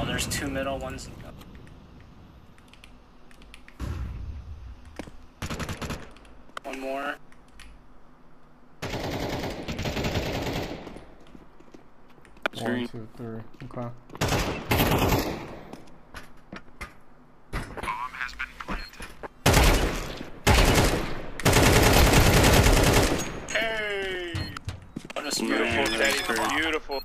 Oh, there's two middle ones. One more. One, two, three. Okay. Hey! What a beautiful that's Beautiful.